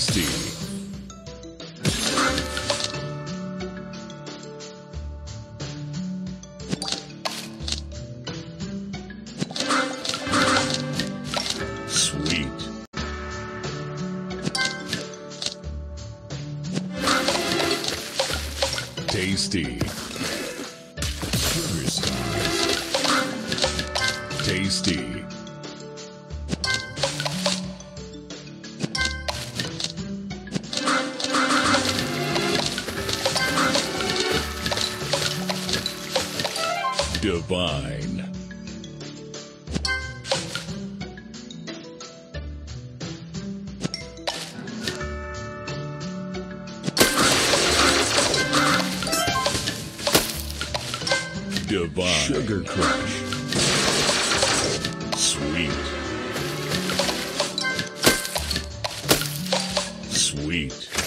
tasty. Sweet. Tasty. Tasty. Divine. Divine. Sugar Crush. Sweet. Sweet.